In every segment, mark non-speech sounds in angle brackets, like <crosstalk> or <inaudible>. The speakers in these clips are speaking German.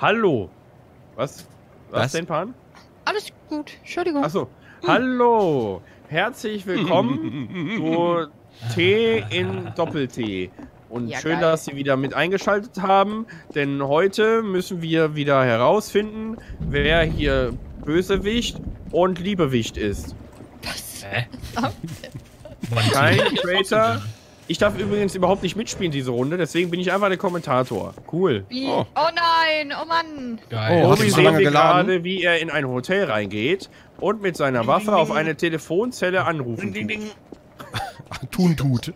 Hallo. Was? Was, Was? denn, Pan? Alles gut. Entschuldigung. Achso. Hallo. Herzlich willkommen <laughs> zu T in Doppel-T. Und Ja, schön, geil. dass Sie wieder mit eingeschaltet haben, denn heute müssen wir wieder herausfinden, wer hier Bösewicht und Liebewicht ist. Hä? <laughs> Kein Traitor. Ich darf übrigens überhaupt nicht mitspielen diese Runde, deswegen bin ich einfach der Kommentator. Cool. Oh. Oh. nein, oh Mann. Geil. Oh, so sehen wir gerade, wie er in ein Hotel reingeht und mit seiner Waffe auf eine Telefonzelle anrufen Ding, ding, tut. ding. <laughs> Tun tut.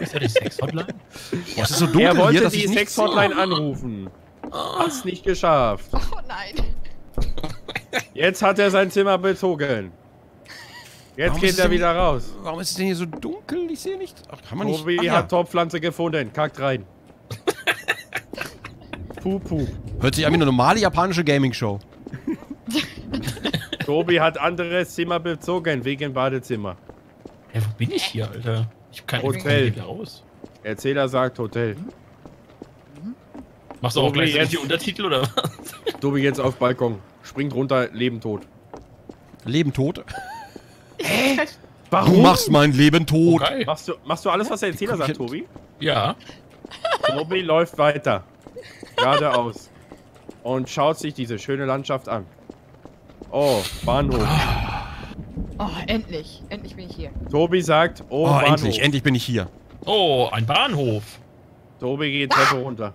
Ist ja die Sex-Hotline? <laughs> Boah, ist so dunkel Er wollte hier, dass die Sex-Hotline anrufen. Hat's nicht geschafft. Oh nein. Jetzt hat er sein Zimmer bezogen. Jetzt Warum geht er denn- wieder raus. Warum ist es denn hier so dunkel? Ich sehe nichts. Ach, kann man nicht. Tobi Ach, ja. hat Topfpflanze gefunden. Kackt rein. <laughs> puh, puh. Hört sich an wie eine normale japanische Gaming-Show. <laughs> Tobi hat anderes Zimmer bezogen, wegen Badezimmer. Hä, wo bin ich hier, Alter? Ich kann Hotel. ich kann hier raus. Erzähler sagt Hotel. Machst du auch Tobi, gleich jetzt- die Untertitel oder was? Tobi jetzt auf Balkon. Springt runter, Leben tot. Leben tot. Warum? Du machst mein Leben tot. Okay. Machst du, machst du alles, was der Erzähler sagt, Tobi? Ja. Tobi läuft weiter. Geradeaus. Und schaut sich diese schöne Landschaft an. Oh, Bahnhof. Oh, endlich. Endlich bin ich hier. Tobi sagt, oh, Oh, Bahnhof. endlich, endlich bin ich hier. Oh, ein Bahnhof. Tobi geht Treppe runter.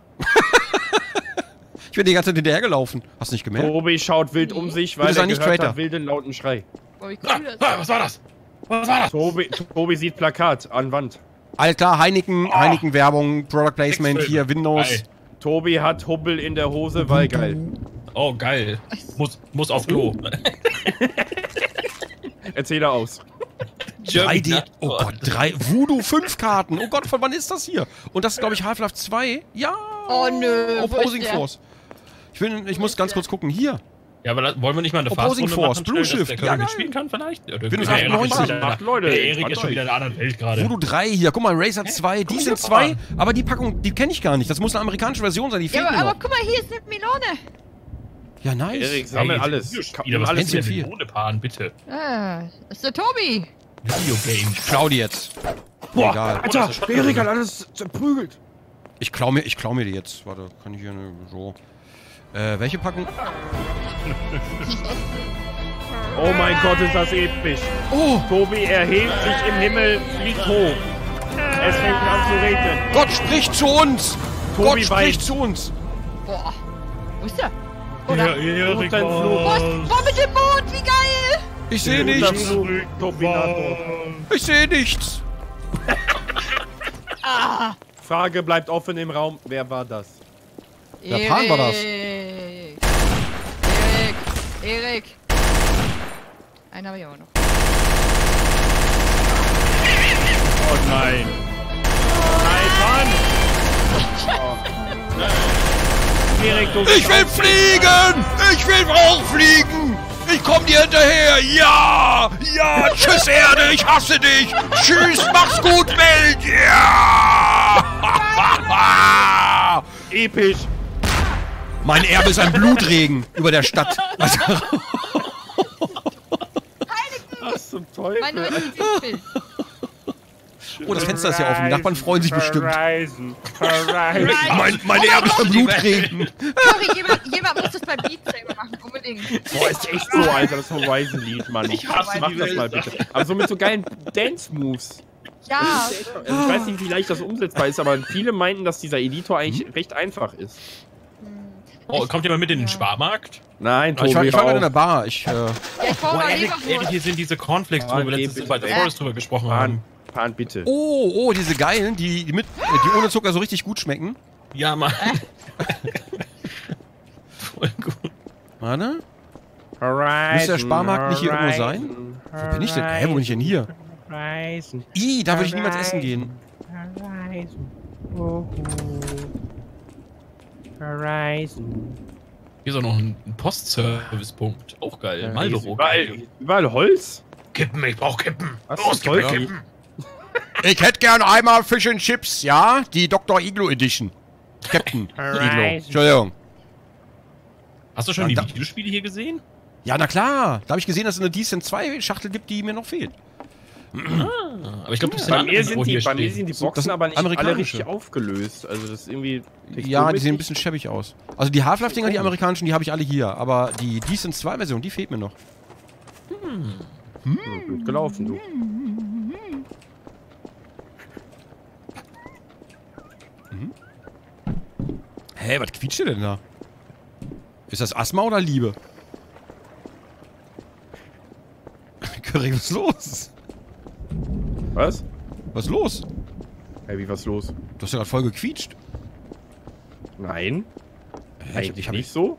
Ich bin die ganze Zeit hinterhergelaufen. Hast du nicht gemerkt? Tobi schaut wild um sich, weil er nicht gehört Traitor. hat wilden lauten Schrei. Oh, wie Ah, cool das ah, was war das? Was war das? Tobi, Tobi sieht Plakat an Wand. Alles klar, Heineken, Oh. Heineken-Werbung, Product Placement, hier Windows. Geil. Tobi hat Hubbel in der Hose, weil geil. Oh, geil. Muss, muss auf Klo. <laughs> Erzähler aus. 3D. Oh Gott, drei. Voodoo 5 Karten. Oh Gott, von wann ist das hier? Und das ist, glaube ich, Half-Life 2. Ja. Oh, nö, Opposing? Force. Ich, will, ich muss ganz kurz gucken. Hier. Ja, aber da, wollen wir nicht mal eine Opposing Force, machen, Blue Shift, ja, geil. mitspielen kann vielleicht? Ja, Windows der Erik ist 98. schon wieder in Macht, Leute, der Erik ist schon euch. wieder in einer anderen Welt gerade. Voodoo 3 hier. Guck mal, Razer 2. Die guck sind mal. zwei, aber die Packung, die kenne ich gar nicht. Das muss eine amerikanische Version sein. Die fehlt Ja, aber, mir aber guck mal, hier ist eine Melone. Ja, nice. Erik, sammel Hey, alles. Nimm was alles mit. Pan, bitte? Ah, das ist der Tobi. Videogame. Klau die jetzt. Boah, Egal. Alter, Erik hat alles zerprügelt. Ich klau mir, ich klau mir die jetzt. Warte, kann ich hier eine, so. Äh, welche Packung? Oh mein Gott, ist das episch. Oh, Tobi erhebt sich im Himmel, fliegt hoch. Es fängt an zu regnen. Gott spricht zu uns. Tobi Gott spricht zu uns. Boah. Wo ist der? Oder? Erik Guten Flug. Wo, mit dem Boot? Wie geil. Ich sehe nichts. Flug. Ich sehe nichts. Ah. Frage bleibt offen im Raum. Wer war das? Der Pan war das. Erik. Einen habe ich aber noch. Oh nein. Nein, Mann! Oh. Erik, du Ich will fliegen. Ich will auch fliegen. Ich komm dir hinterher. Ja. Ja. Tschüss Erde. Ich hasse dich. Tschüss. Mach's gut Welt. Ja. episch. Mein Erbe ist ein Blutregen über der Stadt. Also, Was zum Mein neues Teufel? Oh, das Fenster ist ja offen. Die Nachbarn freuen sich bestimmt. Horizon, Horizon. Mein, mein Erbe ist ein Blutregen. Sorry, jemand, jemand muss das beim Beat Saber machen. Unbedingt. Boah, ist echt so, Alter, das Horizon-Lied, Mann. Ich hasse Mach das mal bitte. Aber so mit so geilen Dance-Moves. Ja. Also ich weiß nicht, wie leicht das umsetzbar ist, aber viele meinten, dass dieser Editor eigentlich recht einfach ist. Oh, kommt jemand mit in den. Sparmarkt? Nein, Ich war, Tobi, ich war gerade in der. Bar. Ich, äh, Ja, ich Oh, mal Erik, hier sind diese Cornflakes, wo wir bitte. bei The Äh. Forest drüber gesprochen Pan, haben. Pan, bitte. oh, oh, diese geilen, die, die, mit, äh, die ohne Zucker so richtig gut schmecken. Ja, Mann. <laughs> Voll gut. Warte. Horizon, Müsste der Sparmarkt nicht hier irgendwo sein? Wo bin ich denn? Hä, wo bin ich denn hier? Horizon, Ih, da würde ich niemals essen gehen. Horizon. Oh, Horizon. Hier ist auch noch ein Postservice-Punkt. Auch geil. Marlboro. ist Überall, überall Holz? Kippen, ich brauch Kippen. Was Los, gib mir? Kippen. <laughs> Ich hätte gern einmal Fish and Chips, ja? Die Dr. Iglo Edition. Captain <laughs> Iglo. Entschuldigung. Hast du schon Ja, die Videospiele hier gesehen? Ja, na klar. Da habe ich gesehen, dass es eine Decent 2 Schachtel gibt, die mir noch fehlt. Aber ich glaube, das sind Bei mir sind die, bei mir sind die Boxen aber nicht alle richtig aufgelöst. Also das ist irgendwie... Ja, die sehen ein bisschen schäbig aus. Also die Half-Life-Dinger, die amerikanischen, die habe ich alle hier. Aber die Decent 2 Version, die fehlt mir noch. Hm, Gut gelaufen, du. Hä, was quietscht denn da? Ist das Asthma oder Liebe? <laughs> Curry, was ist los? Was? Was ist los? Hey, wie was los? Du hast ja gerade voll gequietscht. Nein, Hä, eigentlich ich, hab nicht so.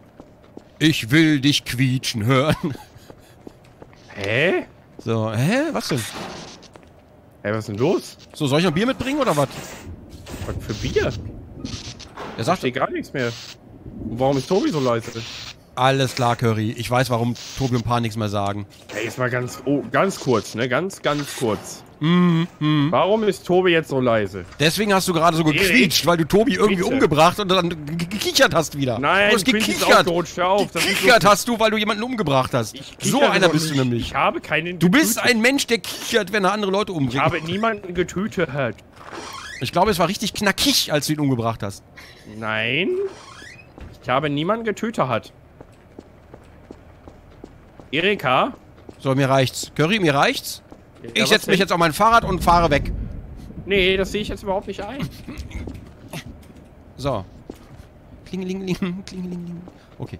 ich will dich quietschen hören. Hä? So, hä? Was denn? Hey, was ist denn los? So, soll ich noch Bier mitbringen oder was? Was für Bier? Er Ich sagt, verstehe gar nichts mehr. Und warum ist Tobi so leise? Alles klar, Curry. Ich weiß, warum Tobi und Paar nichts mehr sagen. Hey, jetzt mal ganz, oh, ganz kurz, ne? Ganz, ganz kurz. Mhm, mhm. Warum ist Tobi jetzt so leise? Deswegen hast du gerade so gequietscht, weil du Tobi irgendwie bitte. umgebracht und dann ge- gekichert hast wieder. Nein, du hast ist gekichert. hör auf. ist Gekichert lustig. hast du, weil du jemanden umgebracht hast. Ich So einer bist du nämlich. Ich habe keinen Du bist getötet. ein Mensch, der kichert, wenn er andere Leute Ich umbringt. habe niemanden getötet. Ich glaube, es war richtig knackig, als du ihn umgebracht hast. Nein. Ich habe niemanden getötet hat. Erika? So, mir reicht's. Curry, mir reicht's. Ja, Ich setze mich jetzt auf mein Fahrrad und fahre weg. Nee, das sehe ich jetzt überhaupt nicht ein. So. Klingelingeling, klingelingeling. Okay.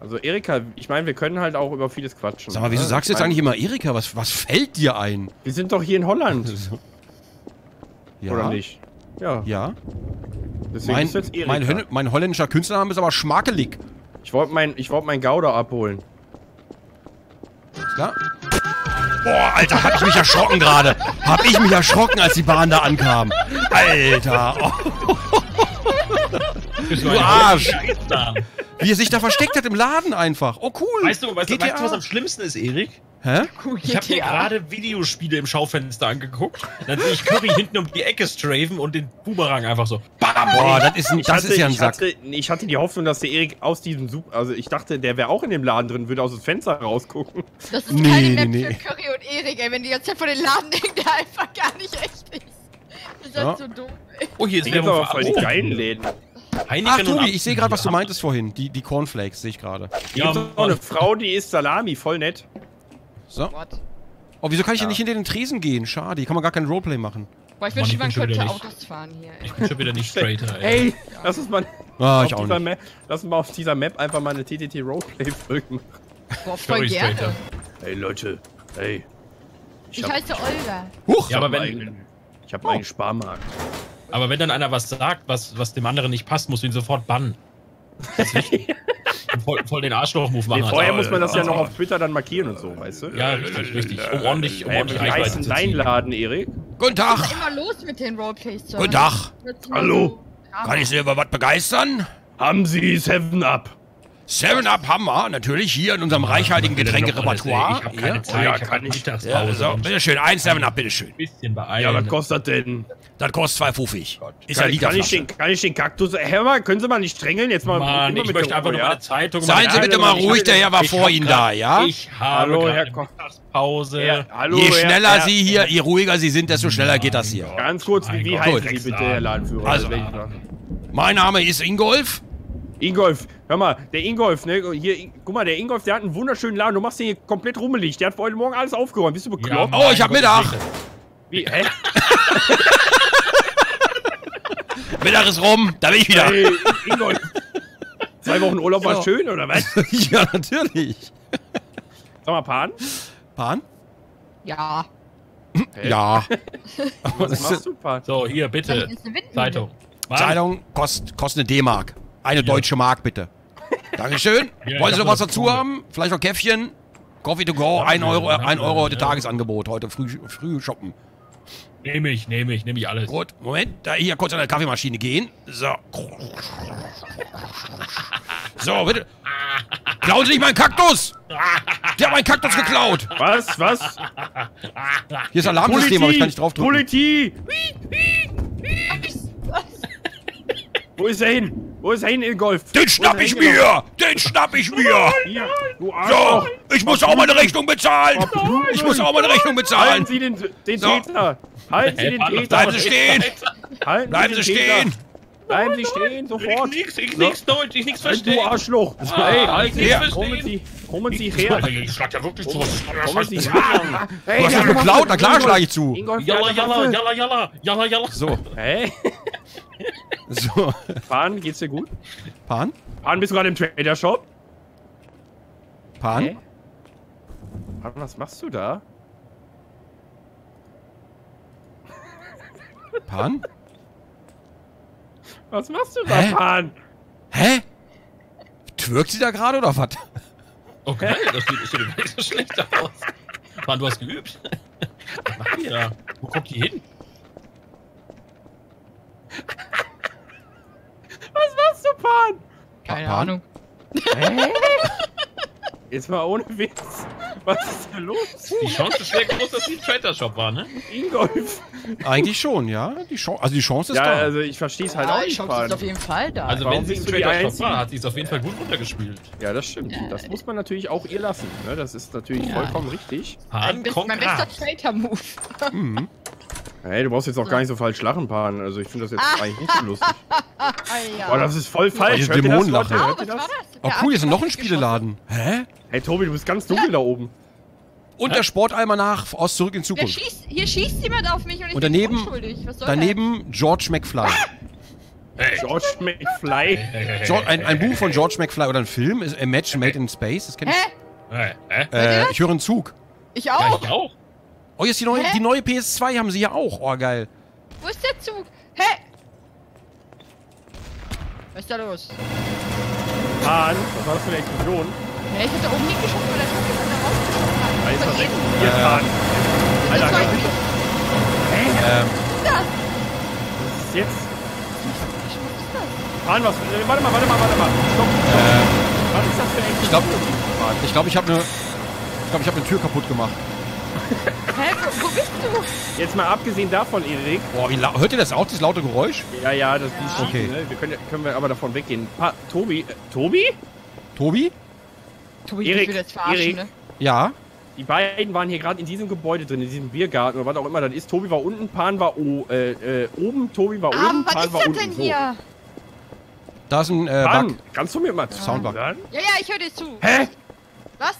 Also Erika, ich meine, wir können halt auch über vieles quatschen. Sag mal, wieso ne? sagst du jetzt eigentlich immer Erika? Was, was fällt dir ein? Wir sind doch hier in Holland, <laughs> Ja. oder nicht? Ja, Ja. deswegen Mein, ist jetzt Erika. mein, mein holländischer Künstlername ist aber schmakelig. ich wollte mein, ich wollte mein Gouda abholen. Ist klar? Boah, Alter, hab ich mich erschrocken gerade. Hab ich mich erschrocken, als die Bahn da ankam. Alter. <laughs> Oh, du Arsch. Wie er sich da versteckt hat im Laden einfach. Oh, cool. Weißt du, weißt, du, weißt du, was am schlimmsten ist, Erik? Hä? Ich habe mir gerade Videospiele im Schaufenster angeguckt. Dann sehe ich Curry hinten um die Ecke strafen und den Boomerang einfach so. Bam! Boah, das ist, ein, das hatte, ist ja ein ich Sack. Hatte, ich hatte die Hoffnung, dass der Erik aus diesem Sup... Also ich dachte, der wäre auch in dem Laden drin, würde aus dem Fenster rausgucken. Das ist Nee, keine nee, Map nee. für Curry und Erik, ey, wenn die ganze Zeit vor den Laden denken, der einfach gar nicht echt ist. Das ist Ja. halt so dumm, ey. Oh, hier ist gibt Werbung aber voll die geilen Läden. Heineken Ach, Tobi, ich sehe gerade, was du meintest vorhin. Die, die Cornflakes sehe ich gerade. Hier Ja, gibt auch eine Frau, die isst Salami, voll nett. So. What? Oh, wieso kann ich Ja. denn nicht hinter den Tresen gehen? Schade, hier kann man gar kein Roleplay machen. Boah, ich wünschte, ich man bin schon könnte wieder nicht. Autos fahren hier, ey. Ich bin schon wieder nicht straighter, ey. Hey, lass uns mal, Ah, auf ich auch dieser nicht. Map, lass uns mal auf dieser Map einfach mal eine TTT Roleplay folgen. Boah, voll gerne. straighter. Hey Leute, hey. Ich hab- heiße Olga. Huch! Ja, aber hab wenn- einen- Ich habe einen Sparmarkt. Aber wenn dann einer was sagt, was, was dem anderen nicht passt, musst du ihn sofort bannen. <laughs> Voll, voll den Arschloch-Move machen. Nee, vorher also. muss man das ja noch auf Twitter dann markieren und so, weißt du? Ja, richtig, richtig. Um ordentlich, um ordentlich Reichweite zu dein ziehen. Laden, Erik? Guten Was Tag! ist immer los mit den Roleplays? Sir? Guten Tag! Hallo? Kann ich Sie über was begeistern? Haben Sie Seven Up? Seven Up haben wir natürlich hier in unserem reichhaltigen Ich Getränkerepertoire. habe keine Ja. Zeit, Ja, ich habe ich. Mittagspause. Ja, so, bitteschön, ein Seven Up, bitteschön. ein bisschen beeilen. Ja, was kostet das denn? Das kostet 2,50. Ist ja Kann, ich- kann, ich den, kann ich den Kaktus... Hör mal, können Sie mal nicht drängeln? Jetzt mal Mann, ich mit möchte einfach nur ja? meine Zeitung... Seien meine Sie bitte mal ruhig, der Herr war Ich vor Ihnen da, ja? Ich habe Hallo, Herr eine. Mittagspause. Ja, hallo, Je Herr- schneller Herr- Sie hier, je ruhiger Sie sind, desto schneller geht das hier. Ganz kurz, wie, heißen. Sie bitte, Herr Ladenführer? Also-? Mein Name ist Ingolf. Ingolf, hör mal, der Ingolf, ne? Hier, guck mal, der Ingolf, der hat einen wunderschönen Laden. Du machst den hier komplett rummelig. Der hat heute Morgen alles aufgeräumt. Bist du bekloppt? Oh, ich hab mein Mittag. Gott, Wie, hä? <laughs> Mittag ist rum, da bin ich wieder. Hey, Ingolf. Zwei Wochen Urlaub war So. schön, oder was? <laughs> ja, natürlich. Sag mal, Pan, Pan? Ja. Ja. <laughs> was machst du, Pan? So, hier, bitte. Zeitung. Zeitung kost, kostet eine D-Mark. Eine deutsche Mark, bitte. Dankeschön. <laughs> Ja, Wollen Sie noch was dazu haben? Vielleicht noch Käffchen? Coffee to go, Ja, 1 Euro, ja, 1 Euro heute ja. Tagesangebot. Heute früh, früh shoppen. Nehme ich, nehme ich, nehme ich alles. Gut, Moment, da hier kurz an der Kaffeemaschine gehen. So. So, bitte. Klauen Sie nicht meinen Kaktus! Der hat meinen Kaktus geklaut! Was, was? Hier ist Alarmsystem, aber ich kann nicht drauf drücken. Politi! Wo ist er hin? Wo ist er hin, Ingolf? Den schnapp ich mir! Den schnapp ich mir! Hier, du So, Arschloch. ich muss auch meine Rechnung bezahlen! Nein. Ich muss auch meine Rechnung bezahlen! Halten Sie den, den So. Täter. Halten Sie den Täter. Bleiben Sie stehen! Halten Bleiben Sie stehen! Bleiben Sie stehen, Ich sofort. nix, ich So. nix Deutsch, ich nix Du verstehe. Arschloch. Ah, hey, ich halt her. verstehen. Kommen Sie, kommen Sie her. Ich schlag ja wirklich zu. Kommen Sie her. <laughs> Hey, Du hast doch geklaut, na klar schlage ich zu! Jalla, jalla, jalla, jalla, jalla, jalla. So, Hey, so. Pan, geht's dir gut? Pan? Pan, bist du gerade im Trader Shop? Pan? Hä? Pan, was machst du da? Pan? Was machst du da, Hä? Pan? Hä? Twirkt sie da gerade oder was? Okay, das sieht, das sieht <laughs> nicht so schlecht aus. Mann, du hast geübt. Was macht die da? Wo guckt die hin? Was machst du, Pan? Keine Pan? Ahnung. Hä? Jetzt mal ohne Witz. Was ist da los? Die Chance ist sehr groß, dass die ein Trader Shop war, ne? Ingolf. Eigentlich schon, ja. Die Chance, also die Chance ist Ja, da. also ich verstehe es halt Ja, auch die nicht, Chance ist auf jeden Fall da. Also Warum wenn sie ein die Trader Shop war, hat sie es auf jeden Fall gut runtergespielt. Ja, das stimmt. Das muss man natürlich auch ihr lassen. Ne? Das ist natürlich Ja. vollkommen richtig. mein, best, mein bester. Traitor-Move. Mhm. Hey, du brauchst jetzt auch gar nicht so falsch lachen, Pan. Also ich finde das jetzt Ah. eigentlich nicht so lustig. Ah, <laughs> ja. Boah, das ist voll falsch. diese das, Dämonenlache. Oh, Hört was war das? das? Oh cool, hier ist noch ein Spieleladen. Hä? Hey, Tobi, du bist ganz dunkel da oben. Und der Sportalmanach aus Zurück in Zukunft. schießt, hier schießt jemand auf mich und ich Und daneben- bin unschuldig. Was soll Daneben George McFly. Hey. George McFly. George, ein, ein Buch von George McFly oder ein Film, ist A Match Made in Space. Das kenn das? ich. Hä? Hä? Hä? Äh, ich höre einen Zug. Ich Ja, auch. ich auch. Oh, jetzt die neue, Hä? die neue PS2 haben sie ja auch. Oh, geil. Wo ist der Zug? Hä? Was ist da los? Pan, was war das für eine Explosion? Hä, ich hab da oben hingeschossen, weil der Zug jemand da rausgeschossen hat. Da ist Von was explodiert, Pan. Das Alter, hör ich bitte. Ähm, das. Was ist jetzt? Was ist das? Pan, was? äh, Warte mal, warte mal, warte mal. Stopp. äh, Was ist das für eine Ich glaub- Explosion? Ich glaube, ich habe eine. Ich glaube, ich habe eine Tür kaputt gemacht. Hä, wo, wo bist du? Jetzt mal abgesehen davon, Erik. Boah, wie lau- hört ihr das auch, dieses laute Geräusch? Ja, ja, das die Schienen, Okay. ne? Wir können, können wir aber davon weggehen. Pa Tobi, äh, Tobi? Tobi? Tobi, Erik, jetzt verarschen, Erik. ne? Ja. Die beiden waren hier gerade in diesem Gebäude drin, in diesem Biergarten oder was auch immer das ist. Tobi war unten, Pan war o äh, äh, oben, Tobi war Ah, oben, was Pan ist war das unten. denn So. hier? Da ist ein äh, Pan, Bug. kannst du mir mal Soundbug. zuhören? Ja, ja, ich höre dir zu. Hä? Was?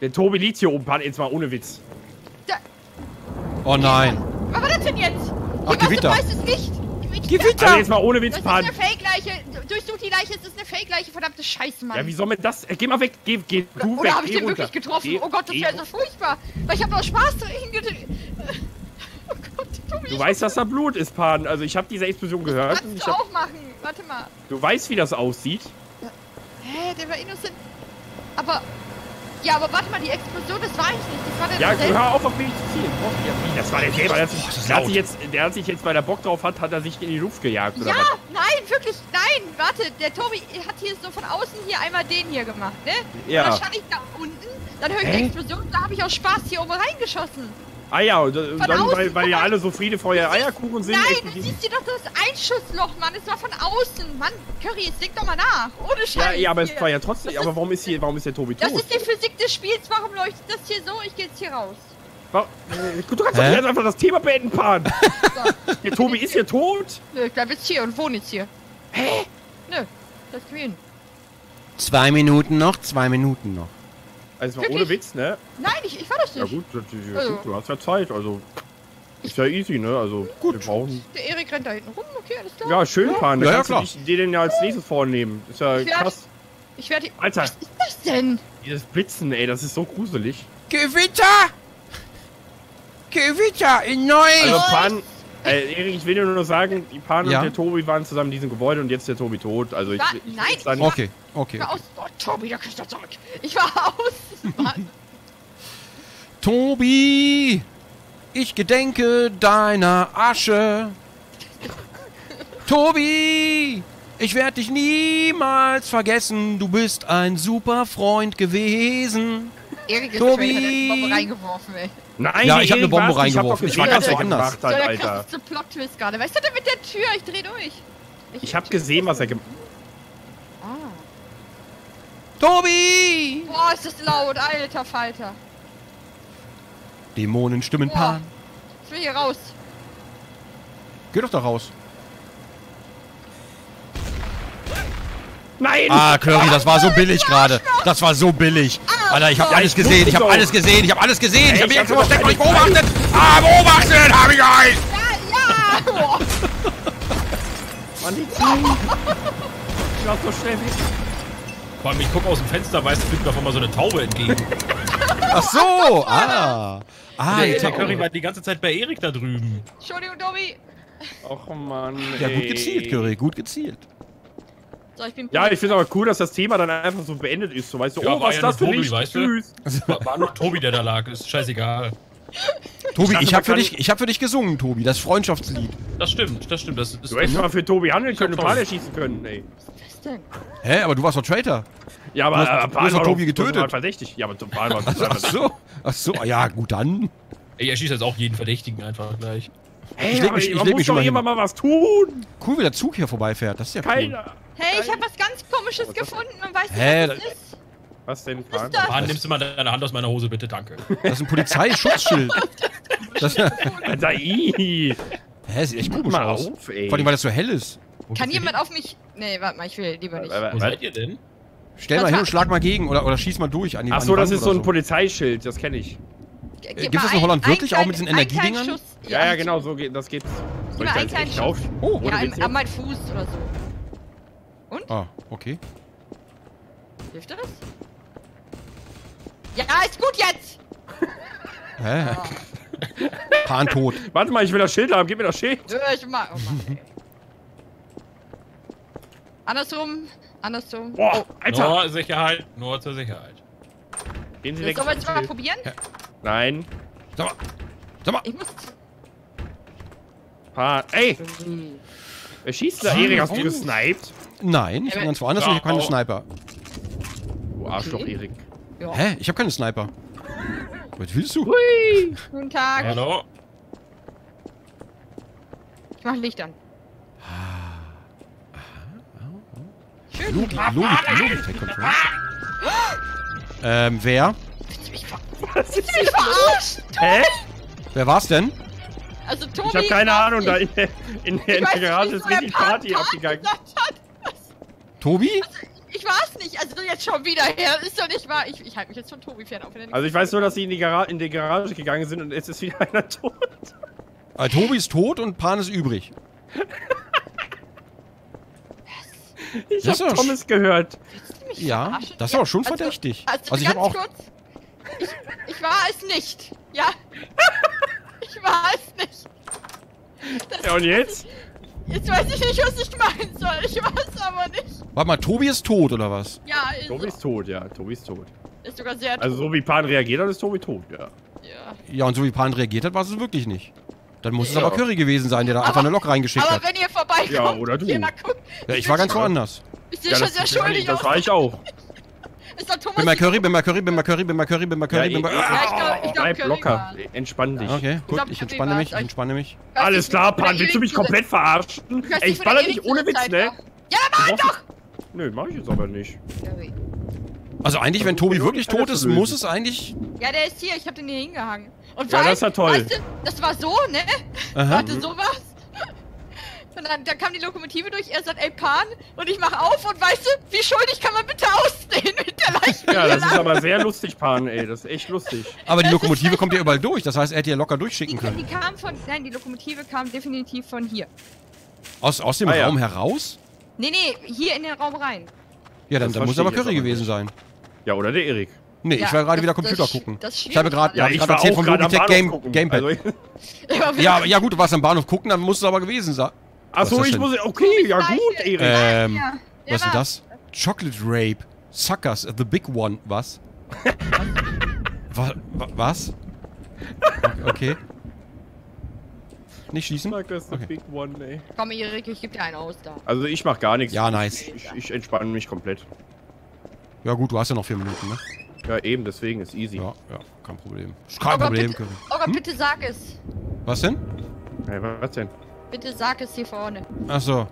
Der Tobi liegt hier oben, Pan, jetzt mal ohne Witz. Oh nein. Was war das denn jetzt? Ach, Hier Gewitter. Nicht. Gewitter. Also jetzt mal ohne Witz, Das ist Pan. eine Fake-Leiche. Durchsuch die Leiche, es ist eine Fake-Leiche. Verdammte Scheiße, Mann. Ja, wie soll man das? Äh, geh mal weg, geh, geh, du weg, Oder habe ich geh den wirklich runter. getroffen? Geh- oh Gott, das wäre so furchtbar. Weil ich habe doch Spaß hingedreht. <laughs> Oh Gott, Tobi. Du weißt, dass da Blut ist, Pan. Also ich habe diese Explosion gehört. Kannst Ich du hab, auch machen. Warte mal. du weißt, wie das aussieht. Hä, der war innocent. Aber. Ja, aber warte mal, die Explosion, das war ich nicht. Das war der Ja, derselbe. hör auf, auf mich zu zielen. Boah, Das war der selber. Der hat, sich, das ist der, hat sich jetzt, der hat sich jetzt, weil er Bock drauf hat, hat er sich in die Luft gejagt. Oder Ja, was? nein, wirklich, nein, warte, der Tobi hat hier so von außen hier einmal den hier gemacht, ne? Ja. Und dann stand ich da unten, dann höre ich Hä? die Explosion, da habe ich aus Spaß hier oben reingeschossen. Ah ja, und dann, weil, weil ja alle so Friede, Feuer, Eierkuchen sind. Nein, du siehst dir doch das Einschussloch, Mann, es war von außen. Mann, Curry, jetzt denk doch mal nach, ohne Scheiß. ja, ja, aber es war ja trotzdem. Das Aber ist- warum ist hier, warum ist der Tobi Das tot? ist die Physik des Spiels, warum leuchtet das hier so? Ich gehe jetzt hier raus. Warum- äh, Du kannst doch jetzt einfach das Thema beenden, Pan. <laughs> So, Der Tobi ist hier tot. nö, ich bleib jetzt hier und wohne jetzt hier. Hä? Nö, das hin. Zwei Minuten noch, zwei Minuten noch. Also mal Wirklich? ohne Witz, ne? Nein, ich, ich war das Ja nicht. gut, das- ja, Also. gut, du hast ja Zeit, also. Ist ja easy, ne? Also, gut. wir brauchen. Der Erik rennt da hinten rum, okay, alles klar. Ja, schön, Pan. Da Ja, ja, kannst klar. du dir den ja als nächstes vornehmen. Ist ja Ich werd- krass. Ich werde die... Alter, Was ist das denn? dieses Blitzen, ey, das ist so gruselig. Gewitter! Gewitter in neu! Also, Pan. Äh, Erik, ich will dir nur noch sagen, die Pan Ja? und der Tobi waren zusammen in diesem Gebäude und jetzt ist der Tobi tot. Also ich, Wa- ich nein, da nicht- okay, okay. Ich war aus... Oh, Tobi, da kriegst du zurück. Ich war aus... Mann. <laughs> Tobi, ich gedenke deiner Asche. <laughs> Tobi, ich werde dich niemals vergessen. Du bist ein super Freund gewesen. Erik ist Tobi. Bombe reingeworfen, ey. Nein, ja, ich habe eine Bombe reingeworfen. Ich, war ganz woanders. So, der Alter. krasseste Plot-Twist gerade. Weißt du denn mit der Tür? Ich dreh durch. Ich, ich habe gesehen, was er gemacht hat. Ah. Tobi! Boah, ist das laut, alter Falter. Dämonen stimmen Boah. Paar. Ich will hier raus. Geh doch da raus. Nein! Ah, Curry, das war so billig gerade. Das war so billig. Alter, ich hab alles gesehen, ich hab alles gesehen, ich hab alles gesehen. Ich hab ich mich extra versteckt und ich beobachtet. Ah, beobachtet hab ich euch! Ja, ja! <laughs> Mann, die Kuh! Ich lauf so schnell weg. Vor allem, ich guck aus dem Fenster, weißt du, fliegt mir auf einmal so eine Taube entgegen. Ach so, ah. Ah, der, der. Curry war die ganze Zeit bei Erik da drüben. Entschuldigung, Dobi. Och Mann. Ja, gut gezielt, Curry, gut gezielt. So, ich bin Ja, ich finde aber cool, dass das Thema dann einfach so beendet ist. So, weißt du, Ja, oh, war was ja ist das für Tobi, weißt du? Tschüss. War, war nur Tobi, der da lag. Ist scheißegal. Tobi, ich man hab, für dich, ich hab für dich gesungen, Tobi, das Freundschaftslied. Das stimmt, das stimmt. Das ist Du hättest mal für Tobi handeln können und toll. Pan erschießen können, ey. Was denn? Hä, aber du warst doch Traitor. Ja, aber Du hast- äh, du hast doch Tobi doch- getötet. war verdächtig. Ja, aber Pan war Ach so, ach so, ja, gut dann. Ey, er schießt jetzt auch jeden Verdächtigen einfach gleich. Hey, Ich leg aber mich- ich man leg muss mich schon doch mal mal was tun. Cool, wie der Zug hier vorbeifährt, das ist ja cool. Keiner. Hey, ich habe was ganz komisches Was gefunden und weißt du, Hä, was das ist? Was denn, Was Pan? ist das? Pan, nimmst du mal deine Hand aus meiner Hose, bitte, danke. <laughs> Das ist ein Polizeischutzschild. <laughs> Das, hä, Alter, ii. sieht echt Guck komisch mal aus. auf, ey. Vor allem, weil das so hell ist. Wo Kann jemand hin? auf mich... Nee, warte mal, ich will lieber nicht. Äh, Wo seid ihr denn? Stell mal hin und schlag mal gegen oder, oder schieß mal durch an die Ach an die so, das ist so ein Polizeischild, das kenne ich. Gib gibt's mal das in ein- Holland ein wirklich auch klein- mit diesen Energiedingern? Schuss. Ja, ja, genau, so geht das geht. Soll ich da jetzt kleinen echt drauf? Oh, Ja, an meinen Fuß oder so. Ah, okay. Hilft das? Ja, ist gut jetzt! Hä? <laughs> Pan tot. Warte mal, ich will das Schild haben, gib mir das Schild. Ja, Ich mach... Oh Mann, ey. Andersrum, andersrum. Boah, Alter. Nur Sicherheit, nur zur Sicherheit. Gehen Sie Das weg. sollen wir jetzt mal probieren? Nein. Sag mal. Sag mal. Ich muss... Pan. Ey, wer schießt da? Erik, hast du Oh. gesniped? Nein, ich bin ganz woanders und ich habe keine Ja, oh. Sniper. Du Arschloch, Okay. Erik. Ja. Hä? Ich habe keine Sniper. Was willst du? Hui. Guten Tag. Hallo? Ich mach Licht an. Schön. Logik, Logik, Logitech Control. Ähm, wer? Willst du mich ver- Was ist Willst du mich verarschen? Hä? Wer war's denn? Also Tobi... Ich hab keine Ahnung, da in der, in der, in der Garage ist richtig Party abgegangen. hat. Tobi? Ich war's nicht. Also jetzt schon wieder her. Ist doch nicht wahr. Ich, ich halte mich jetzt von Tobi fern. Auch er nichts Also ich weiß nur, dass sie in die, Gara in die Garage gegangen sind und jetzt ist wieder <laughs> einer tot. Äh, Tobi ist tot und Pan ist übrig. <laughs> Ich Das hab Thomas gehört. Ja, verarschen? das ist aber schon also, verdächtig. Also, Also ich habe ganz auch... kurz. Ich, ich war es nicht. Ja. <laughs> ich war es nicht. Das, Ja, und jetzt? Jetzt weiß ich nicht, was ich meinen soll. Ich weiß aber nicht. Warte mal, Tobi ist tot oder was? Ja, ist, Tobi ist tot, ja. Tobi ist tot. ist sogar sehr Also so wie Pan reagiert hat, ist Tobi tot, ja. ja. Ja, und so wie Pan reagiert hat, war es wirklich nicht. Dann muss es Ja. aber Curry gewesen sein, der da einfach eine Lok reingeschickt Aber hat. wenn ihr vorbeikommt, Ja, oder du. guckt. Ja, ich war ganz woanders. Ich sehe ja schon das, sehr schuldig das aus. war ich auch. Ist doch Thomas nicht- Curry, bin bei Curry, bin bei Curry, bin bei Curry, bin bei Curry, bin bei... Ja, Ja, ich ich glaub, Bleib Curry locker. war- Entspann dich. Okay, gut, glaub, ich Curry entspanne mich, ich Ich- entspanne mich. Alles klar, Pan, willst du mich komplett verarschen? Ey, ich baller dich ohne Witz, ne? war. Ja, mach doch! Nö, mach ich jetzt aber nicht. Curry. Also eigentlich, wenn Tobi wirklich tot ist, muss es eigentlich... Ja, der ist hier. Ich hab den hier hingehangen. Und Ja, das ist ja toll. Weißt du, das war so, ne? Aha. Warte, so war's. Und dann, dann kam die Lokomotive durch, er sagt, ey Pan, und ich mach auf und weißt du, wie schuldig kann man bitte aussehen mit der Leiche? Ja, das ist aber sehr lustig, Pan, ey. Das ist echt lustig. Aber die Lokomotive kommt ja überall durch, das heißt, er hätte ja locker Die, durchschicken die können. kam von, nein, die Lokomotive kam definitiv von hier. Aus, aus dem Ah, ja. Raum heraus? Nee, nee, hier in den Raum rein. Ja, dann, Das dann muss aber Curry gewesen nicht. sein. Ja, oder der Erik. Nee, Ja, ich war gerade das- wieder das Computer sch- gucken. das Ich habe gerade Ja, ja, ich gerade war erzählt auch vom Logitech Game. Gamepad. Also, <laughs> ja, ja gut, du warst am Bahnhof gucken, dann muss es aber gewesen sein. Was Achso, ich muss. Okay, ja gut, Erik. Ähm, Ja. was ist denn das? Chocolate Rape. Suckers, the big one. Was? <laughs> wa, wa, was? Okay. Nicht schießen? Das ist Okay. the big one, ey. Komm, Erik, ich geb dir einen aus da. Also ich mach gar nichts. Ja, nice. Ich, ich entspanne mich komplett. Ja gut, du hast ja noch vier Minuten, ne? Ja, eben, deswegen ist easy. Ja, ja, kein Problem. Kein Oh Gott, Problem, bitte, Curry. oh Gott, bitte sag es. Was denn? Hey, was denn? Bitte sag es hier vorne. Ach so.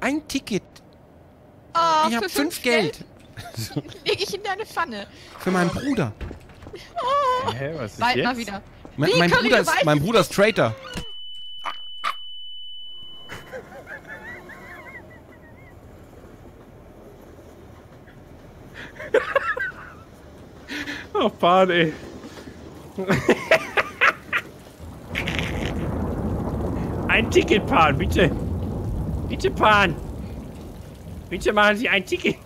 Ein Ticket. Oh, ich hab für fünf Geld. <laughs> Leg ich in deine Pfanne. Für meinen Bruder. Hä, was ist Bald jetzt? mal wieder. Mein, Wie, mein, Bruder ist, mein Bruder ist Traitor. Oh, Pan, ey. Ein Ticket, Pan, bitte. Bitte, Pan. Bitte machen Sie ein Ticket.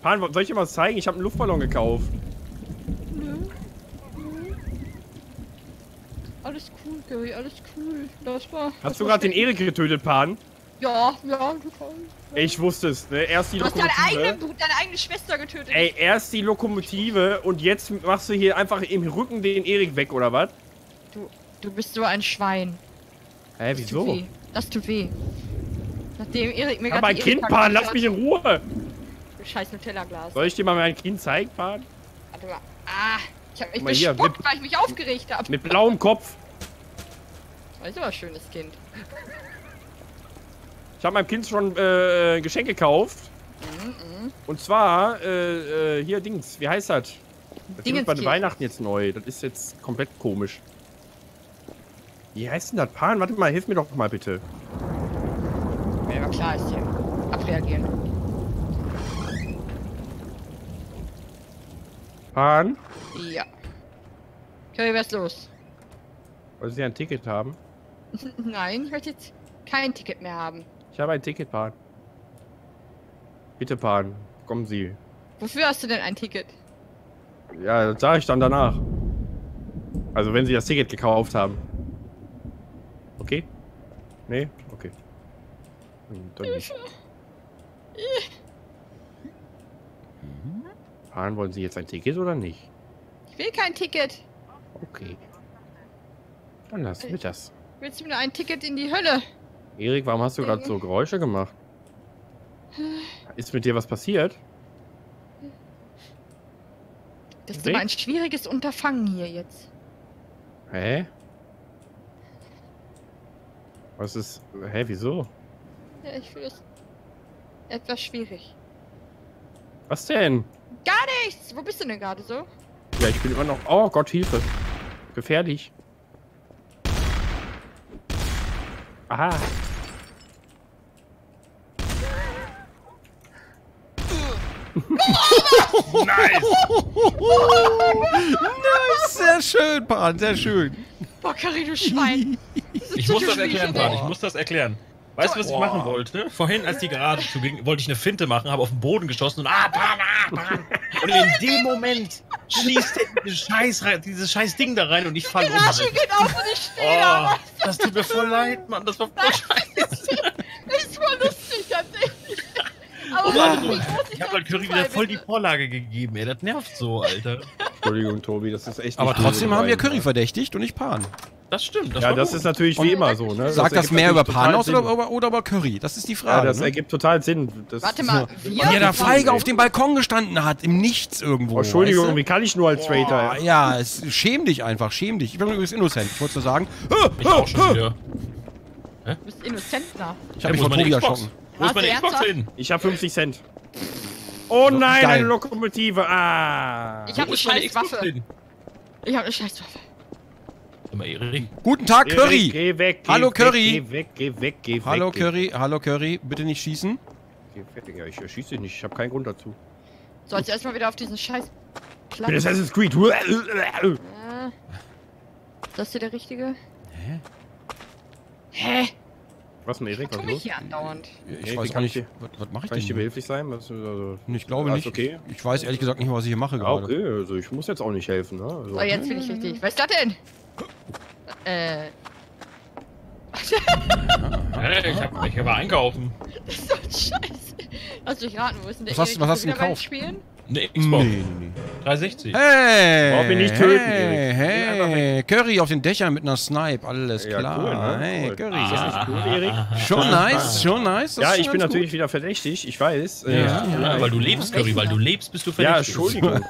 Pan, soll ich dir was zeigen? Ich habe einen Luftballon gekauft. Alles cool, Gary, alles cool. Das war. das Hast du war gerade den. Erik getötet, Pan? Ja, ja, total. Ich wusste es, ne? Erst die Du hast deine eigene, Lokomotive. deine eigene Schwester getötet. Ey, erst die Lokomotive und jetzt machst du hier einfach im Rücken den Erik weg, oder was? Du, du bist so ein Schwein. Hä, Das wieso? tut weh. Das tut weh. Nachdem Erik mir Aber gerade ein die Kind, Erika Pan, lass mich in Ruhe. Scheiß Nutella-Glas. Soll ich dir mal mein Kind zeigen, Pan? Warte mal. Ah, ich hab mich hier, bespuckt, mit- weil ich mich aufgeregt habe. Mit blauem Kopf. Das ist aber ein schönes Kind. Ich habe meinem Kind schon äh, ein Geschenk gekauft. Mhm, Und zwar, äh, äh, hier Dings, wie heißt das? Das gibt bei. Weihnachten jetzt neu. Das ist jetzt komplett komisch. Wie heißt denn das? Pan, warte mal, hilf mir doch mal bitte. Ja, klar ist hier. Abreagieren. Pan, Ja. Okay, wer ist los? wollen Sie ein Ticket haben? <laughs> Nein, ich möchte jetzt kein Ticket mehr haben. Ich habe ein Ticket, Pan. Bitte, Pan, kommen Sie. Wofür hast du denn ein Ticket? Ja, das sage ich dann danach. Also, wenn Sie das Ticket gekauft haben. Okay? Nee? Okay. Dann nicht. Pan, wollen Sie jetzt ein Ticket oder nicht? Ich will kein Ticket. Okay. Dann lassen wir das. Willst du mir ein Ticket in die Hölle? Erik, warum hast du gerade so Geräusche gemacht? Ist mit dir was passiert? Das ist aber ein schwieriges Unterfangen hier jetzt. Hä? Was ist. Hä, wieso? Ja, ich finde es etwas schwierig. Was denn? Gar nichts! Wo bist du denn gerade so? Ja, ich bin immer noch. Oh Gott, Hilfe. Gefährlich. Aha. Nice! <laughs> Sehr schön, Pan, sehr schön. Boah, Kari, du Schwein! <laughs> Ich muss das erklären, Pan. Ich muss das erklären. Weißt du, was ich machen wollte? Vorhin, als die Gerade zuging, wollte ich eine Finte machen, habe auf den Boden geschossen und ah, Pan, ah, Pan. Und in dem Moment schießt der dieses scheiß, rein- dieses scheiß Ding da rein und ich falle um. Garage geht auf und ich stehe da! Oh, das tut mir voll leid, Mann. Das war voll scheiße. Das voll lustig, tatsächlich. Aber Oh, warte, Mann, ich hab der halt Curry wieder voll die? Vorlage gegeben, ey. Das nervt so, Alter. Entschuldigung, Tobi, das ist echt. Aber nicht trotzdem haben wir Curry ne? verdächtigt und nicht Pan. Das stimmt. Das Ja, das gut. ist natürlich wie immer so, ne? Sagt das mehr über Pan aus oder, über- oder über Curry? Das ist die Ja, Frage. das ne? ergibt total Sinn. Das Warte mal, <laughs> wir? ja der Feige auf dem Balkon gestanden hat, im Nichts irgendwo. Oh, Entschuldigung, weißt wie kann ich nur als du? Traitor? Boah, ja, es, schäm dich einfach, schäm dich. Ich bin übrigens innocent, ich wollte nur sagen. Ich auch schon wieder. Du bist Innocentner. Ich Ja, habe mich von Tobi erschrocken. Wo ist meine du Xbox hin? Ich habe 50 Cent. Oh nein, Geil. eine Lokomotive. Ah. Ich habe eine scheiß Waffe. Ich habe eine scheiß Waffe. Guten Tag, Erik, Curry. Geh weg, geh Hallo, weg, Curry. Geh weg, geh weg, geh Hallo weg. geh- Curry, hallo Curry, bitte nicht schießen. Geh weg. Ja, ich erschieße dich nicht, ich habe keinen Grund dazu. Sollst du erstmal wieder auf diesen scheiß Ich bin Platz. Assassin's Creed. Ja. Ist das hier der richtige? Hä? Hä? Was denn, Erik? Was mich los? hier andauernd. Ich Nee, weiß gar kann nicht, ich was, was mache ich Kann ich dir denn? hier? behilflich sein? Was, also, Ich glaube nicht. okay? Ich weiß ehrlich gesagt nicht, was ich hier mache gerade. okay, also ich muss jetzt auch nicht helfen, ne? Also, So, jetzt bin ich richtig. Was ist das denn? Äh, Hey, ich, hab, ich war einkaufen. <laughs> das ist doch scheiße. Lass mich raten, wo ist denn der Was hast- Erik? was hast du gekauft? Spielen? Ne, Nee, Xbox. nee, nee. 360. Hey! Brauch mich nicht töten, hey, hey. Curry auf den Dächern mit einer Snipe, alles Ja, klar. cool, ne? Hey, Cool. Curry. Ist das nicht cool, Erik? Schon nice, schon nice. das Ja, ich bin natürlich wieder verdächtig, ich weiß. Ja, ja, Ja, weil du lebst, Curry, weil du lebst, bist du ja, verdächtig. Entschuldigung. Auf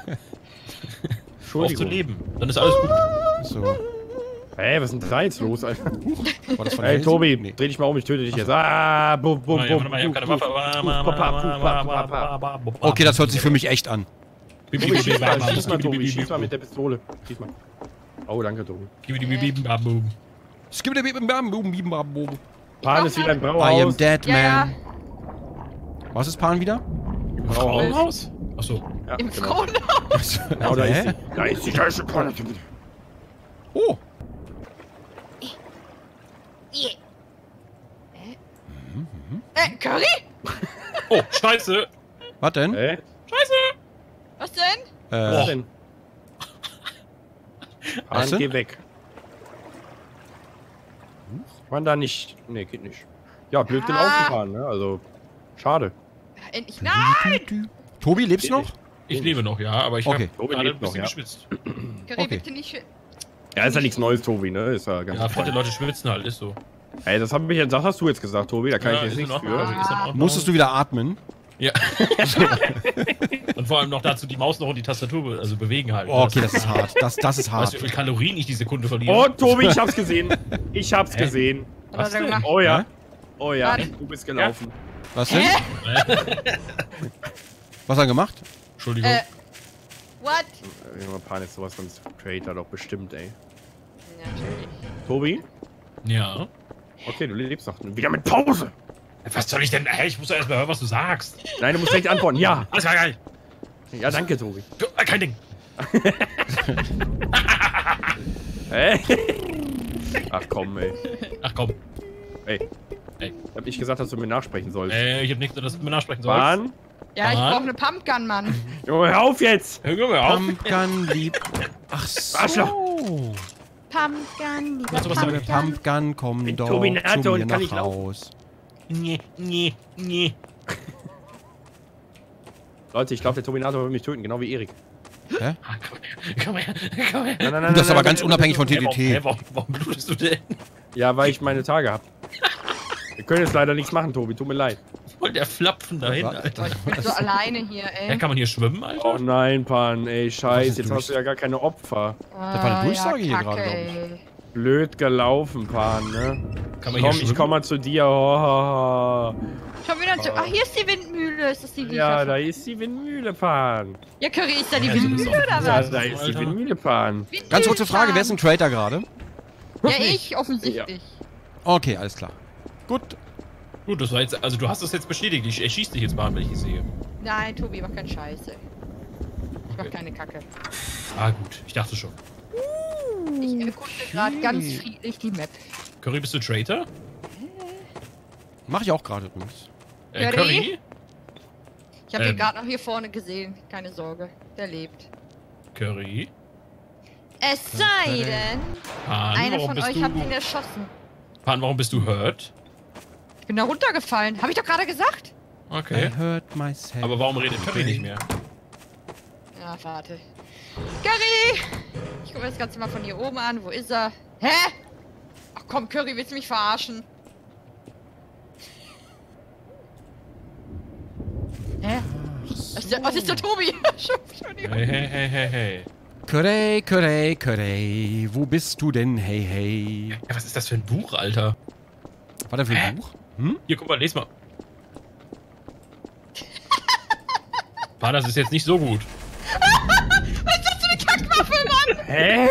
zu Entschuldigung. leben. Dann ist alles gut. gut. So. Hä, was ist denn da jetzt los, Alter? <laughs> Ey? Tobi, Nee. dreh dich mal um, ich töte dich jetzt. Ah, bum, bum, bum. mal, ich hab keine Waffe. Okay, das hört sich für mich echt an. Tobi, schieß mal, schieß mal, Tobi, schieß mal mit der Pistole. Schieß mal. Oh, danke, Tobi. Skibidi bim bam boom bim bam boom. Pan ist wieder im I am Brauhaus. dead Ja, ja. man. Was ist Pan wieder? Frauenhaus? Achso. Ja, Im genau. Frauenhaus. <laughs> Genau, da ist Hä? sie. Da ist die scheiße Pan. Oh, Äh, Curry? <laughs> Oh, scheiße. was denn? Hä? Was denn? Was Äh, denn? Was denn? geh weg. Man da nicht. Nee, geht nicht. Ja, blöd Ah. gelaufen, Pan, ne? Also, schade. Endlich. Nein! Tobi, lebst du noch? Ich lebe noch, ja, aber ich Okay. habe gerade ein lebt noch, bisschen ja. geschwitzt. Curry, Okay. bitte nicht. Ja, ist ja nichts Neues, Tobi, ne? Ist ja ganz Ja, fette Leute schwitzen halt, ist so. Ey, das, hab ich, das hast du jetzt gesagt, Tobi, da kann Ja, ich jetzt nichts für. also. Musstest du wieder atmen? Ja. <laughs> Und vor allem noch dazu die Maus noch und die Tastatur be- also bewegen halt. Oh, okay, das ist hart. Das, das ist Weißt du, wie hart. viel Kalorien ich die Sekunde verliere? Oh, Tobi, ich hab's gesehen. Ich hab's Hä? gesehen. Was hat er gemacht? Oh ja. Hä? Oh ja, Was? du bist gelaufen. Was denn? <laughs> Was hat er gemacht? Entschuldigung. Äh, what? Junge, Pan ist sowas von Traitor doch bestimmt, ey. Natürlich. Tobi? ja. Okay, du lebst noch. Wieder mit Pause. Was soll ich denn? Ey, ich muss doch erst mal hören, was du sagst. Nein, du musst direkt antworten. Ja. Alles klar, geil. Ja, danke, Tobi. Du, äh, kein Ding. Hä? <laughs> Ach komm, ey. Ach komm. Ey. Ey. Ich hab nicht gesagt, dass du mir nachsprechen sollst. Äh, ich hab nichts, dass du mir nachsprechen sollst. Pan? Ja, ich Mann. brauche eine Pumpgun, Mann. Junge, hör auf jetzt! Hör auf. Pumpgun lieb. Ach so. Arschloch. Pumpgun, lieber Liebe Pumpgun. Pumpgun, komm Bin doch Turbinator zu und mir kann nach nicht laufen. Haus. Nee, nee, nee. <laughs> Leute, ich glaube, der Turbinator will mich töten, genau wie Erik. Ah, komm her, komm her, komm her. Nein, nein, nein, Das ist aber nein, ganz nein, unabhängig von nein, Hä, warum, hä, TDT. warum, warum blutest du denn? Ja, weil ich meine Tage hab. Wir können jetzt leider nichts machen, Tobi, tut mir leid. Voll der Flapfen dahin? Alter. Ich bin so alleine hier, Ja, ey. kann man hier schwimmen, Alter? Oh nein, Pan, ey, scheiße, jetzt hast du ja gar keine Opfer. Das war eine Durchsage hier gerade. Blöd gelaufen, Pan, ne? Kann man Komm, hier ich komm mal zu dir. Ho, ho, ho. Schon wieder zu. Ach, hier ist die Windmühle. Ist das die Ja, Liefer- da ist die Windmühle, Pan. Ja, Curry, ist da die Ja, Windmühle oder Ja, was? da ist die. Windmühle, Pan. Ganz kurze Frage, wer ist ein Traitor gerade? Ja, ich, offensichtlich. Okay, alles klar. Gut. Gut, das war jetzt, also du hast das jetzt bestätigt. Ich erschieß dich jetzt mal, wenn ich dich sehe. Nein, Tobi, mach keine Scheiße. Ich mach Okay. keine Kacke. Ah, gut. Ich dachte schon. Ich erkunde gerade ganz friedlich die Map. Curry, bist du Traitor? Mache ich auch gerade übrigens. Äh, Curry? Curry? Ich habe ihn Ähm. gerade noch hier vorne gesehen. Keine Sorge. Der lebt. Curry? Es sei denn, Pan, einer von euch du... hat ihn erschossen. Pan, warum bist du hurt? Ich bin da runtergefallen. Habe ich doch gerade gesagt? Okay. I hurt myself. Aber warum redet Curry nicht mehr? Ja, warte. Curry! Ich gucke mir das Ganze mal von hier oben an. Wo ist er? Hä? Ach komm, Curry, willst du mich verarschen? Hä? Was ist der, was ist der Tobi? <laughs> Hey, hey, hey, hey, hey. Curry, Curry, Curry, wo bist du denn? Hey, hey. Ja, was ist das für ein Buch, Alter? War da für Hä? ein Buch? Hm? Hier, guck mal, les mal. <laughs> Pan, das ist jetzt nicht so gut. Hä?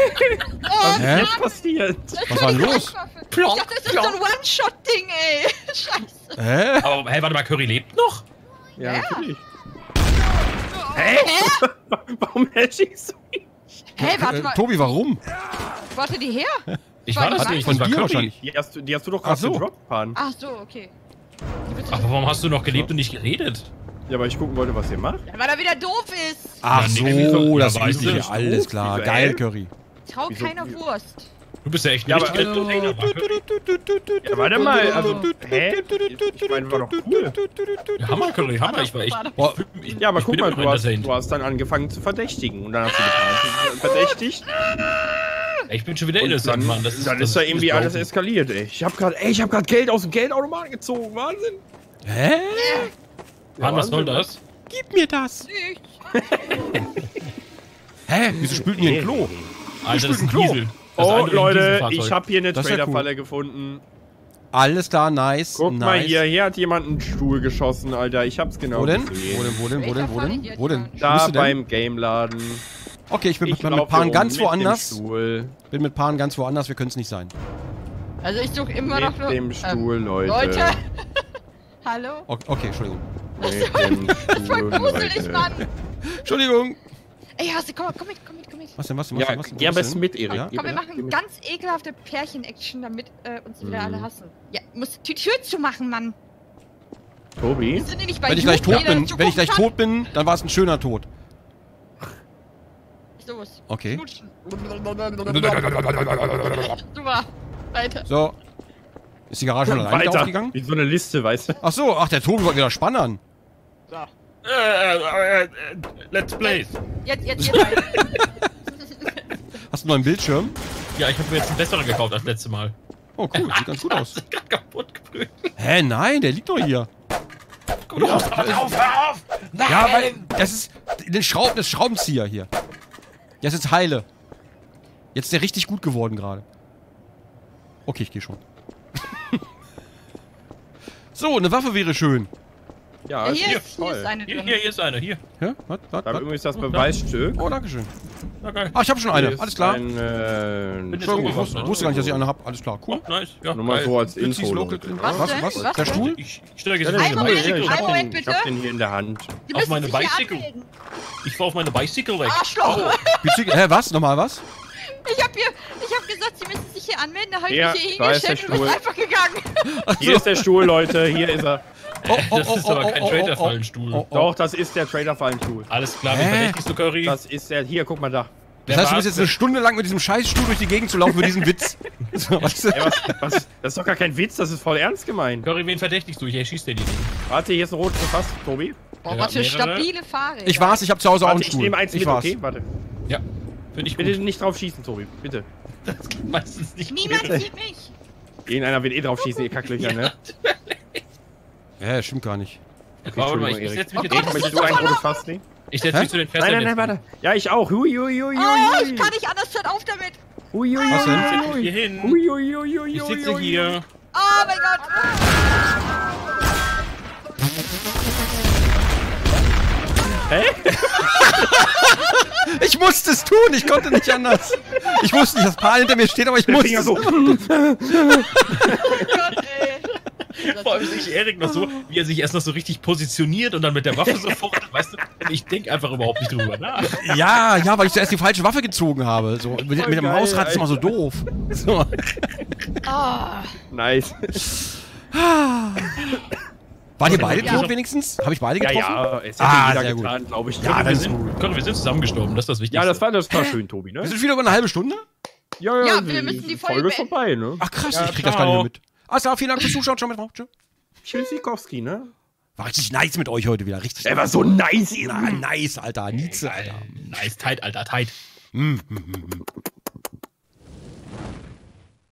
Oh, Hä? Was passiert? Was war los? Ich dachte, das ist so ein One-Shot-Ding, ey. <laughs> Scheiße. Hä? Aber, hey, warte mal, Curry lebt noch? Ja, Ja. natürlich. Hä? <laughs> Warum erschießt du mich? Hä, warte Äh, mal. Tobi, warum? Warte die her? Ich War das nicht, Von wahrscheinlich. Die hast, du- die hast du doch gerade so. gedroppt, Pan. Ach so, okay. Aber warum hast du noch gelebt und nicht geredet? Ja, weil ich gucken wollte, was ihr macht. Ja, weil er wieder doof ist. Ach Ja, nee, so, das du, übliche, ist alles doof, klar. Geil? Curry. Trau Wieso- keiner Wurst. Du bist ja echt Ja, nicht aber- Curry. Ja, warte mal, also, hä? Ich meine, war doch cool. Ja, Hammer, Curry, Hammer. Ich war echt. Boah, Ich, Ja, aber ich guck mal, du hast, du hast dann angefangen zu verdächtigen. Und dann hast du getan, verdächtigt. Ich bin schon wieder innocent, dann, Mann. Das ist, dann das ist da irgendwie alles eskaliert, ey. Ich hab grad, ey, ich hab grad Geld aus dem Geldautomaten gezogen. Wahnsinn. Hä? Mann, was soll Wahnsinn. das? Gib mir das. Nicht. Hä? Wieso spült hier ein Klo? Alter, das ist ein Klo. Diesel. Das Oh, Leute, ich habe hier eine ist ja Traderfalle gefunden. Alles da, nice. Guck nice. mal hier, hier hat jemand einen Stuhl geschossen, Alter. Ich hab's genau Wo denn? gesehen. Wo denn, wo denn, wo denn, wo denn? Wo denn? Da beim Game-Laden. Okay, ich bin Ich mit, mit laufe Paaren hier ganz mit woanders. Dem Stuhl. Bin mit Paaren ganz woanders, wir können es nicht sein. Also ich suche immer noch Mit dem Stuhl, ähm, Leute. Leute! <laughs> Hallo? Okay, okay Entschuldigung. Mit Voll Stuhl, gruselig. Mann! Entschuldigung. Ey, Hase, komm, komm mit, komm mit, komm mit. Was denn, was denn, was Ja, denn, was denn? am was denn? mit, Erik. Ja? Geh Komm, wir mit, machen mit. ganz ekelhafte Pärchen-Action, damit äh, uns wieder Mhm. alle hassen. Ja, muss die Tür zumachen, Mann. Tobi? Wenn ich gleich YouTube, tot jeder bin, dazu wenn ich gleich gucken tot bin, dann war es ein schöner Tod. Sowas. Okay. Knutschen. <laughs> Super. Weiter. So. Ist die Garage schon alleine aufgegangen? Wie so eine Liste, weißt du? Ach so, ach, der Tobi wollte wieder spannern. Äh, äh, äh, let's play. Jetzt, jetzt, jetzt. <laughs> Hast du noch einen Bildschirm? Ja, ich habe mir jetzt einen besseren gekauft als letztes Mal. Oh, cool, sieht ganz gut aus. <laughs> Kaputt geprügelt. Hä, nein, der liegt doch hier. Guck doch auf, hör auf, hör auf! Nein! Ja, weil das ist den Schrauben, das Schraubenzieher hier. Jetzt ist heile. Jetzt ist der richtig gut geworden gerade. Okay, ich gehe schon. <laughs> so, eine Waffe wäre schön. Ja, Ja, hier, hier ist, hier ist eine Hier, hier, hier ist eine, hier. Hä? Was? Was? Da Was? übrigens das Beweisstück. Oh, danke schön. Na geil. Ah, ich habe schon eine. Alles klar. Ein, äh, Entschuldigung, ich wusste, wusste gar nicht, dass ich eine habe. Alles klar, cool. Oh, nice. Ja, Nur mal geil. so als Info. Local. Was Was? denn? Was? Was Der? Stuhl? Ich, ich steige Ja, jetzt der Ein auf Stuhl, Moment, meine ich einen hab Moment, den, ich hab den hier in der Hand. Auf meine Bicycle. Ich fahr auf meine Bicycle weg. Arschloch! <laughs> Bezüglich, hä, was? Nochmal was? Ich hab hier, ich hab gesagt, sie müssen sich hier anmelden, da hab ich Ja, mich hier hingestellt und bin einfach gegangen. Hier ist der Stuhl, Leute. Hier ist er. Oh, oh, <laughs> Das oh, ist oh, aber oh, kein oh, oh, Trader-Fallenstuhl. oh, oh. Doch, das ist der Trader-Fallenstuhl. Alles klar, wie Hä? verdächtigst du Curry? Das ist der. Hier, guck mal da. Das heißt, du bist jetzt eine Stunde lang mit diesem Scheißstuhl durch die Gegend zu laufen für diesen Witz. <laughs> So, du? Ey, was, was, das ist doch gar kein Witz, das ist voll ernst gemeint. Curry, wen verdächtigst du? Ich erschieß dir die. Warte, hier ist ein rotes gefasst, Tobi. Boah, Ja, was für stabile Fahrräder. Ich war's, ich habe zu Hause auch einen Warte, ich Stuhl. nehme eins ich mit, war's. okay? Warte. Ja, finde ich Bitte gut. nicht drauf schießen, Tobi. Bitte. Meistens nicht. Niemand sieht mich. Irgendeiner wird eh drauf schießen, ihr Kacklöcher, ne? Ja, stimmt gar nicht. Okay, Warte mal, ich, ich Erik. setz mich Oh jetzt Gott, hin. das Möchtest du ein rotes Fass nehmen? Ich setz Hä? mich zu den Nein, Fässern. nein, nein, warte. Ja, ich auch. Hui, hui, hui, hui, Oh, ich kann nicht anders, hört auf damit. Hui, hui, Was denn? hui, hui. hier hin. Hui, hui, hui, hui, Ich sitze hier. Oh mein Gott. <laughs> Ich musste es tun, ich konnte nicht anders. Ich wusste nicht, dass Paar hinter mir steht, aber ich Der musste Finger es. so. Oh Gott, ey. <laughs> Vor allem sehe ich Erik noch so, wie er sich erst noch so richtig positioniert und dann mit der Waffe <laughs> sofort, weißt du, ich denke einfach überhaupt nicht drüber nach. Ja, ja, weil ich zuerst die falsche Waffe gezogen habe. So, mit, mit dem geil, Mausrad ist immer so doof. <laughs> So. Ah. Nice. Wart ihr beide Ja. tot wenigstens? Habe ich beide Ja, getroffen? ja, es hätte Ah, jeder sehr gut. getan, glaube ich. Ja, Ja, das wir ist sind, gut. Curry, wir sind zusammen gestorben, das ist das Wichtigste. ja, das war, das war schön, Tobi, ne? Wir sind wieder über eine halbe Stunde? Ja, Ja, wir müssen die Folge Folge ist vorbei, ne? Ach krass, Ja, ich krieg das gar nicht ciao. mehr mit. Alles klar, vielen Dank fürs Zuschauen. Ciao mit drauf. Tschö. Tschüssikowski, ne? War richtig nice mit euch heute wieder. Richtig Er war so nice, Na, nice, Alter. Nieze, Alter. Nice, tight, Alter, tight. Mm, mm, mm.